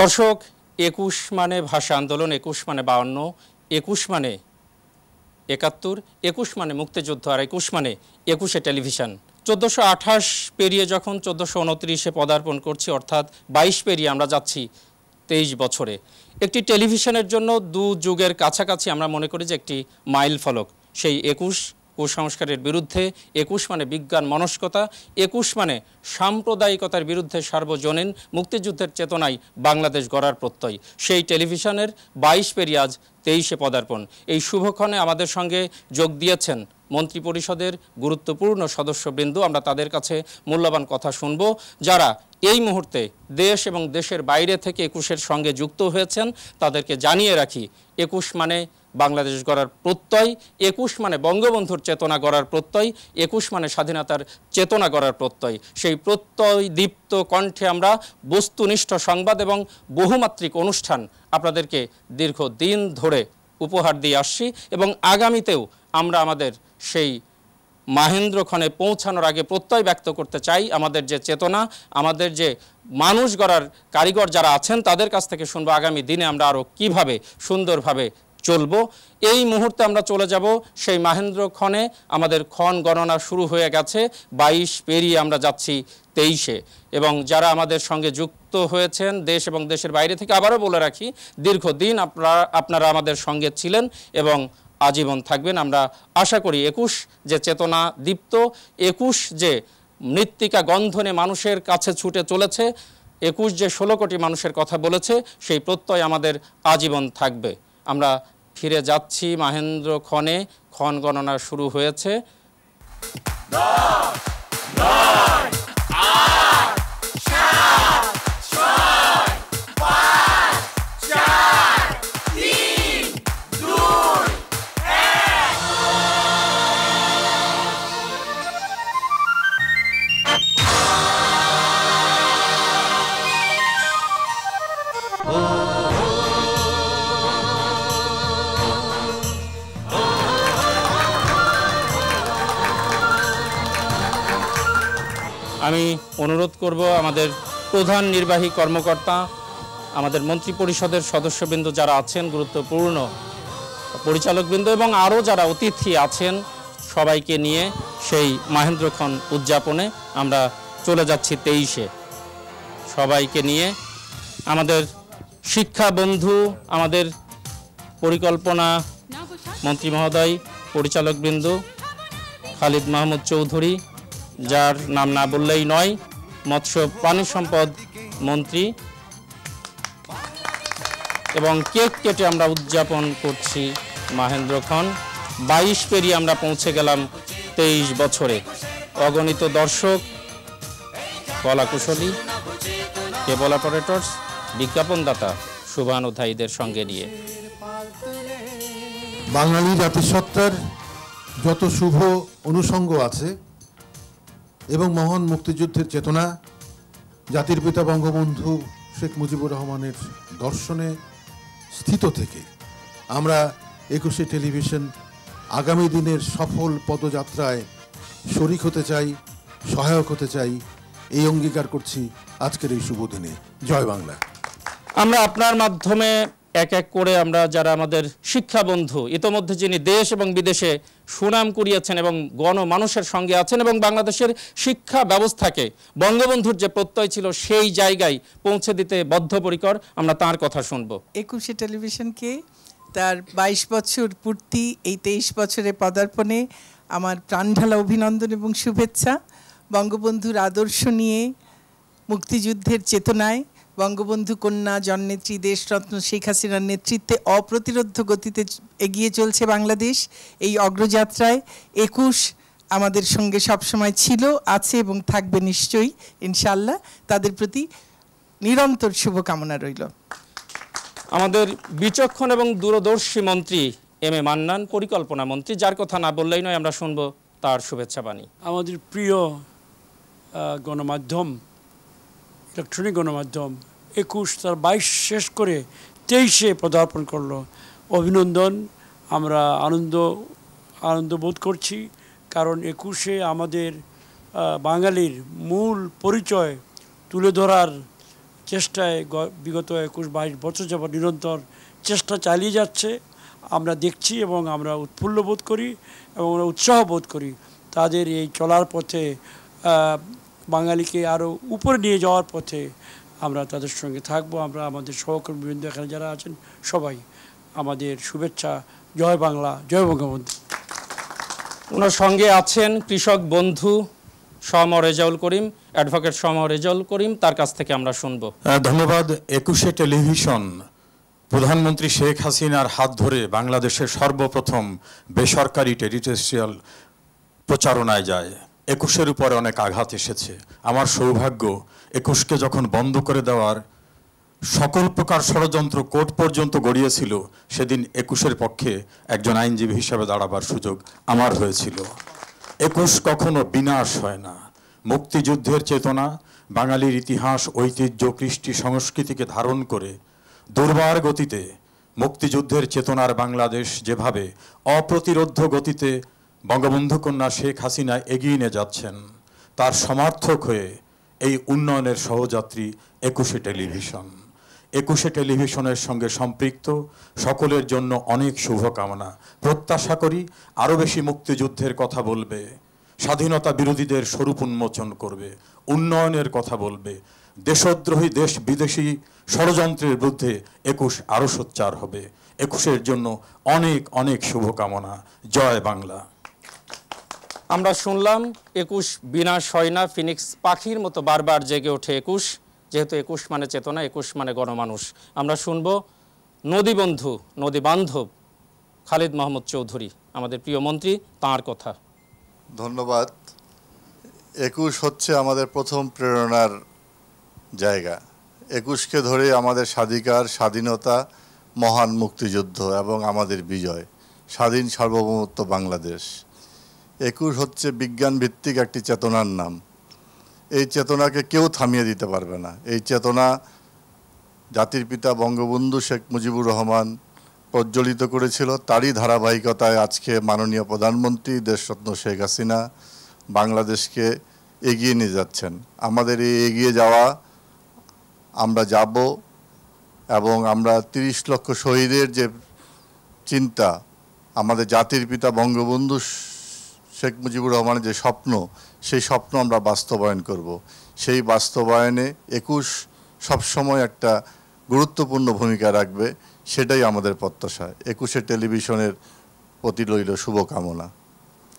দর্শক, একুশ মানে ভাষা আন্দোলন, একুশ মানে বাউন্ন, একুশ মানে একাত্তর, একুশ মানে মুক্তিযুদ্ধ, আর একুশ মানে একুশে টেলিভিশন। চোদ্দোশো আঠাশ পেরিয়ে যখন চোদ্দোশো উনত্রিশে পদার্পণ করছি, অর্থাৎ বাইশ পেরিয়ে আমরা যাচ্ছি তেইশ বছরে। একটি টেলিভিশনের জন্য দু যুগের কাছাকাছি আমরা মনে করি যে একটি মাইল ফলক। সেই একুশ কুসংস্কারের বিরুদ্ধে, একুশ মানে বিজ্ঞান মনস্কতা, একুশ মানে সাম্প্রদায়িকতার বিরুদ্ধে সার্বজনীন মুক্তিযুদ্ধের চেতনায় বাংলাদেশ গড়ার প্রত্যয়। সেই টেলিভিশনের বাইশ পেরিয়াজ তেইশে পদার্পণ। এই শুভক্ষণে আমাদের সঙ্গে যোগ দিয়েছেন মন্ত্রিপরিষদের গুরুত্বপূর্ণ সদস্যবৃন্দ। আমরা তাদের কাছে মূল্যবান কথা শুনব, যারা এই মুহূর্তে দেশ এবং দেশের বাইরে থেকে একুশের সঙ্গে যুক্ত হয়েছেন। তাদেরকে জানিয়ে রাখি, একুশ মানে বাংলাদেশ গড়ার প্রত্যয়, একুশ মানে বঙ্গবন্ধুর চেতনা গড়ার প্রত্যয়, একুশ মানে স্বাধীনতার চেতনা গড়ার প্রত্যয়। সেই প্রত্যয় দীপ্ত কণ্ঠে আমরা বস্তুনিষ্ঠ সংবাদ এবং বহুমাত্রিক অনুষ্ঠান আপনাদেরকে দীর্ঘদিন ধরে উপহার দিয়ে আসছি এবং আগামীতেও আমরা আমাদের সেই মাহেন্দ্রক্ষণে পৌঁছানোর আগে প্রত্যয় ব্যক্ত করতে চাই আমাদের যে চেতনা, আমাদের যে মানুষ গড়ার কারিগর যারা আছেন তাদের কাছ থেকে শুনব আগামী দিনে আমরা আরও কীভাবে সুন্দরভাবে চলবো। এই মুহূর্তে আমরা চলে যাব সেই মাহেন্দ্র ক্ষণে। আমাদের ক্ষণ গণনা শুরু হয়ে গেছে। বাইশ পেরিয়ে আমরা যাচ্ছি তেইশে। এবং যারা আমাদের সঙ্গে যুক্ত হয়েছেন দেশ এবং দেশের বাইরে থেকে, আবারও বলে রাখি, দীর্ঘদিন আপনারা আপনারা আমাদের সঙ্গে ছিলেন এবং আজীবন থাকবেন। আমরা আশা করি একুশ যে চেতনা দীপ্ত, একুশ যে মৃত্তিকা গন্ধনে মানুষের কাছে ছুটে চলেছে, একুশ যে ষোলো কোটি মানুষের কথা বলেছে, সেই প্রত্যয় আমাদের আজীবন থাকবে। আমরা ফিরে যাচ্ছি মাহেন্দ্র খনে ক্ষণ গণনা শুরু হয়েছে। আমি অনুরোধ করব আমাদের প্রধান নির্বাহী কর্মকর্তা, আমাদের মন্ত্রী পরিষদের সদস্যবৃন্দ যারা আছেন, গুরুত্বপূর্ণ পরিচালকবৃন্দ এবং আরও যারা অতিথি আছেন, সবাইকে নিয়ে সেই মাহেন্দ্রক্ষণ উদযাপনে আমরা চলে যাচ্ছি তেইশে। সবাইকে নিয়ে আমাদের শিক্ষা বন্ধু, আমাদের পরিকল্পনা মন্ত্রী মহোদয়, পরিচালকবৃন্দ খালিদ মাহমুদ চৌধুরী যার নাম না বললেই নয়, মৎস্য প্রাণী সম্পদ মন্ত্রী। এবং কেক কেটে আমরা উদযাপন করছি মাহেন্দ্র খন। বাইশ পেরিয়ে আমরা পৌঁছে গেলাম তেইশ বছরে। অগণিত দর্শক, কলাকুশলী, কেবল অপারেটর্স, বিজ্ঞাপনদাতা শুভানুধ্যায়ীদের সঙ্গে নিয়ে। বাঙালি জাতিসত্তার যত শুভ অনুষঙ্গ আছে এবং মহান মুক্তিযুদ্ধের চেতনা, জাতির পিতা বঙ্গবন্ধু শেখ মুজিবুর রহমানের দর্শনে স্থিত থেকে আমরা একুশে টেলিভিশন আগামী দিনের সফল পদযাত্রায় শরিক হতে চাই, সহায়ক হতে চাই, এই অঙ্গীকার করছি আজকের এই শুভ দিনে। জয় বাংলা। আমরা আপনার মাধ্যমে এক এক করে আমরা যারা আমাদের শিক্ষা বন্ধু ইতোমধ্যে যিনি দেশ এবং বিদেশে সুনাম কুড়িয়েছেন এবং গণমানুষের সঙ্গে আছেন এবং বাংলাদেশের শিক্ষা ব্যবস্থাকে, বঙ্গবন্ধুর যে প্রত্যয় ছিল সেই জায়গায় পৌঁছে দিতে বদ্ধপরিকর, আমরা তার কথা শুনব। একুশে টেলিভিশনকে তার বাইশ বছর পূর্তি, এই তেইশ বছরে পদার্পণে আমার প্রাণঢালা অভিনন্দন এবং শুভেচ্ছা। বঙ্গবন্ধুর আদর্শ নিয়ে মুক্তিযুদ্ধের চেতনায় বঙ্গবন্ধু কন্যা জননেত্রী দেশরত্ন শেখ হাসিনার নেতৃত্বে অপ্রতিরোধ গতিতে এগিয়ে চলছে বাংলাদেশ এই অগ্রযাত্রায়। একুশ আমাদের সঙ্গে সবসময় ছিল আছে এবং থাকবে নিশ্চয়ই ইনশাল্লাহ তাদের প্রতি নিরন্তর শুভকামনা রইল। আমাদের বিচক্ষণ এবং দূরদর্শী মন্ত্রী এম এ মান্নান পরিকল্পনা মন্ত্রী যার কথা না বললেই নয় আমরা শুনব তার শুভেচ্ছা বাণী। আমাদের প্রিয় গণমাধ্যম ইলেকট্রনিক গণমাধ্যম একুশ তার বাইশ শেষ করে তেইশে পদার্পণ করল। অভিনন্দন, আমরা আনন্দ আনন্দ বোধ করছি, কারণ একুশে আমাদের বাঙালির মূল পরিচয় তুলে ধরার চেষ্টায় বিগত একুশ বাইশ বছর যাবৎ নিরন্তর চেষ্টা চালিয়ে যাচ্ছে। আমরা দেখছি এবং আমরা উৎফুল্ল বোধ করি এবং আমরা উৎসাহ বোধ করি। তাদের এই চলার পথে বাঙালিকে আরও উপরে নিয়ে যাওয়ার পথে আমরা তাদের সঙ্গে থাকব। আমরা আমাদের সহকর্মীবৃন্দ এখানে যারা আছেন সবাই আমাদের শুভেচ্ছা। জয় বাংলা জয় বঙ্গবন্ধু। ওনার সঙ্গে আছেন কৃষক বন্ধু সম রেজাউল করিম অ্যাডভোকেট সম রেজাউল করিম। তার কাছ থেকে আমরা শুনব। ধন্যবাদ। একুশে টেলিভিশন। প্রধানমন্ত্রী শেখ হাসিনার হাত ধরে বাংলাদেশের সর্বপ্রথম বেসরকারি টেরিটেরিয়াল প্রচারণায় যায়। একুশের উপরে অনেক আঘাত এসেছে। আমার সৌভাগ্য, একুশকে যখন বন্ধ করে দেওয়ার সকল প্রকার ষড়যন্ত্র কোর্ট পর্যন্ত গড়িয়েছিল, সেদিন একুশের পক্ষে একজন আইনজীবী হিসেবে দাঁড়াবার সুযোগ আমার হয়েছিল। একুশ কখনো বিনাশ হয় না। মুক্তিযুদ্ধের চেতনা, বাঙালির ইতিহাস, ঐতিহ্য, কৃষ্টি, সংস্কৃতিকে ধারণ করে দুর্বার গতিতে মুক্তিযুদ্ধের চেতনার বাংলাদেশ যেভাবে অপ্রতিরোধ্য গতিতে বঙ্গবন্ধু কন্যা শেখ হাসিনা এগিয়ে নিয়ে যাচ্ছেন। তার সমার্থক হয়ে এই উন্নয়নের সহযাত্রী একুশে টেলিভিশন। একুশে টেলিভিশনের সঙ্গে সম্পৃক্ত সকলের জন্য অনেক শুভকামনা। প্রত্যাশা করি আরও বেশি মুক্তিযুদ্ধের কথা বলবে, স্বাধীনতা বিরোধীদের স্বরূপ উন্মোচন করবে, উন্নয়নের কথা বলবে। দেশদ্রোহী, দেশ বিদেশি ষড়যন্ত্রের বিরুদ্ধে একুশ আরও সোচ্চার হবে। একুশের জন্য অনেক অনেক শুভকামনা। জয় বাংলা। আমরা শুনলাম একুশ বিনাশ হয় না ফিনিক্স পাখির মতো বারবার জেগে ওঠে একুশ, যেহেতু একুশ মানে চেতনা, একুশ মানে গণমানুষ। আমরা শুনব নদী বন্ধু, নদী বান্ধব খালিদ মোহাম্মদ চৌধুরী, আমাদের প্রিয় মন্ত্রী, তাঁর কথা। ধন্যবাদ। একুশ হচ্ছে আমাদের প্রথম প্রেরণার জায়গা। একুশকে ধরে আমাদের স্বাধিকার, স্বাধীনতা, মহান মুক্তিযুদ্ধ এবং আমাদের বিজয়। স্বাধীন সার্বভৌমত্ব বাংলাদেশ। একুশ হচ্ছে বিজ্ঞান ভিত্তিক একটি চেতনার নাম। এই চেতনাকে কেউ থামিয়ে দিতে পারবে না। এই চেতনা জাতির পিতা বঙ্গবন্ধু শেখ মুজিবুর রহমান প্রজ্বলিত করেছিল। তারই ধারাবাহিকতায় আজকে মাননীয় প্রধানমন্ত্রী দেশরত্ন শেখ হাসিনা বাংলাদেশকে এগিয়ে নিয়ে যাচ্ছেন। আমাদের এই এগিয়ে যাওয়া, আমরা যাব এবং আমরা তিরিশ লক্ষ শহীদের যে চিন্তা, আমাদের জাতির পিতা বঙ্গবন্ধু শেখ মুজিবুর রহমানের যে স্বপ্ন, সেই স্বপ্ন আমরা বাস্তবায়ন করব। সেই বাস্তবায়নে একুশ সবসময় একটা গুরুত্বপূর্ণ ভূমিকা রাখবে, সেটাই আমাদের প্রত্যাশা। একুশে টেলিভিশনের প্রতি রইল শুভকামনা।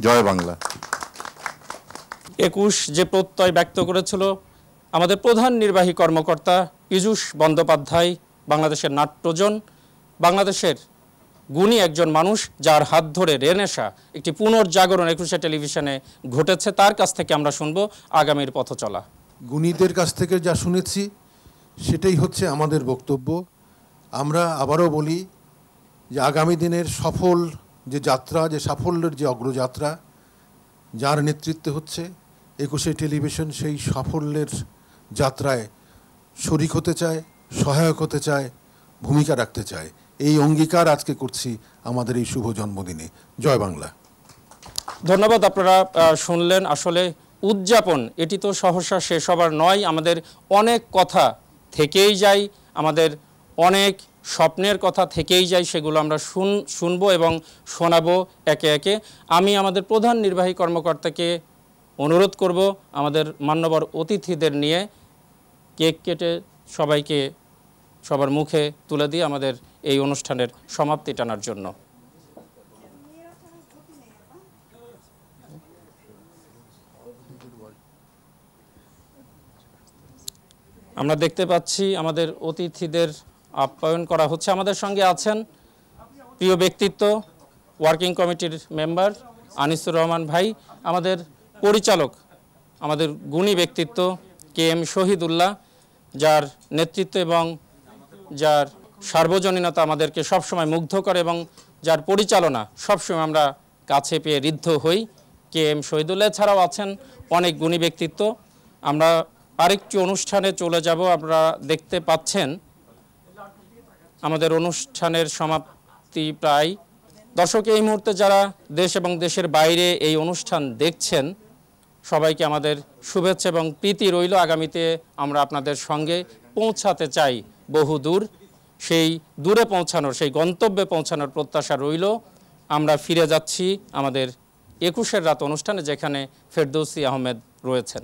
জয় বাংলা। একুশ যে প্রত্যয় ব্যক্ত করেছিল, আমাদের প্রধান নির্বাহী কর্মকর্তা পীযূষ বন্দ্যোপাধ্যায়, বাংলাদেশের নাট্যজন, বাংলাদেশের গুণী একজন মানুষ যার হাত ধরে রেনেসা একটি পুনর্জাগরণ একুশে টেলিভিশনে ঘটেছে, তার কাছ থেকে আমরা শুনব আগামীর পথ চলা গুণীদের কাছ থেকে যা শুনেছি, সেটাই হচ্ছে আমাদের বক্তব্য। আমরা আবারও বলি যে আগামী দিনের সফল যে যাত্রা, যে সাফল্যের যে অগ্রযাত্রা, যার নেতৃত্বে হচ্ছে একুশে টেলিভিশন, সেই সাফল্যের যাত্রায় শরিক হতে চায়, সহায়ক হতে চায়, ভূমিকা রাখতে চায়। এই অঙ্গীকার আজকে করছি আমাদের এই শুভ জন্মদিনে। জয় বাংলা। ধন্যবাদ, আপনারা শুনলেন। আসলে উদযাপন, এটি তো সহসা শেষ হবার নয়। আমাদের অনেক কথা থেকেই যায়, আমাদের অনেক স্বপ্নের কথা থেকেই যায়, সেগুলো আমরা শুন, শুনব এবং শোনাবো একে একে। আমি আমাদের প্রধান নির্বাহী কর্মকর্তাকে অনুরোধ করব, আমাদের মান্যবর অতিথিদের নিয়ে। কেক কেটে সবাইকে সবার মুখে তুলে দিয়ে আমাদের এই অনুষ্ঠানের সমাপ্তি টানার জন্য। আমরা দেখতে পাচ্ছি আমাদের অতিথিদের আপ্যায়ন করা হচ্ছে। আমাদের সঙ্গে আছেন প্রিয় ব্যক্তিত্ব, ওয়ার্কিং কমিটির মেম্বার আনিসুর রহমান ভাই, আমাদের পরিচালক, আমাদের গুণী ব্যক্তিত্ব কে এম শহীদুল্লাহ, যার নেতৃত্ব এবং যার সার্বজনীনতা আমাদেরকে সবসময় মুগ্ধ করে এবং যার পরিচালনা সবসময় আমরা কাছে পেয়ে ঋদ্ধ হই। কে এম শহীদুল্লাহ ছাড়াও আছেন, অনেক গুণী ব্যক্তিত্ব। আমরা আরেকটি অনুষ্ঠানে চলে যাব আমরা দেখতে পাচ্ছেন আমাদের অনুষ্ঠানের সমাপ্তি প্রায়। দর্শক, এই মুহূর্তে যারা দেশ এবং দেশের বাইরে এই অনুষ্ঠান দেখছেন, সবাইকে আমাদের শুভেচ্ছা এবং প্রীতি রইল। আগামীতে আমরা আপনাদের সঙ্গে পৌঁছাতে চাই বহু দূর সেই দূরে পৌঁছানোর, সেই গন্তব্যে পৌঁছানোর প্রত্যাশা রইল। আমরা ফিরে যাচ্ছি আমাদের একুশের রাত অনুষ্ঠানে যেখানে ফেরদৌসি আহমেদ রয়েছেন।